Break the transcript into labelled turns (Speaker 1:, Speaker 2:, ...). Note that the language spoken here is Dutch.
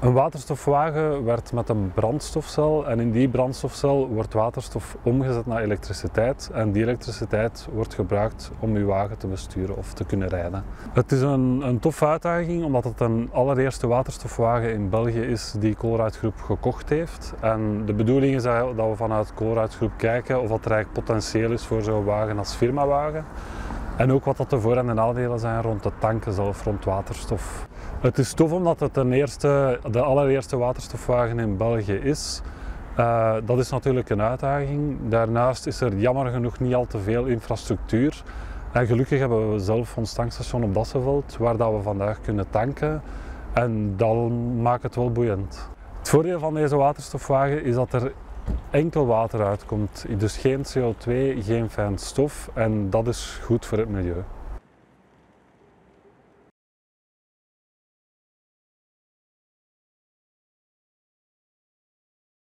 Speaker 1: Een waterstofwagen werkt met een brandstofcel en in die brandstofcel wordt waterstof omgezet naar elektriciteit en die elektriciteit wordt gebruikt om uw wagen te besturen of te kunnen rijden. Het is een, een toffe uitdaging omdat het een allereerste waterstofwagen in België is die Colruyt Groep gekocht heeft. En de bedoeling is dat we vanuit Colruyt Groep kijken of dat er eigenlijk potentieel is voor zo'n wagen als firmawagen. En ook wat dat de voor- en de nadelen zijn rond de tanken zelf, rond waterstof. Het is tof omdat het eerste de allereerste waterstofwagen in België is. Uh, dat is natuurlijk een uitdaging. Daarnaast is er jammer genoeg niet al te veel infrastructuur. En gelukkig hebben we zelf ons tankstation op Dassenveld, waar dat we vandaag kunnen tanken. En dat maakt het wel boeiend. Het voordeel van deze waterstofwagen is dat er enkel water uitkomt. Dus geen CO2, geen fijn stof en dat is goed voor het milieu.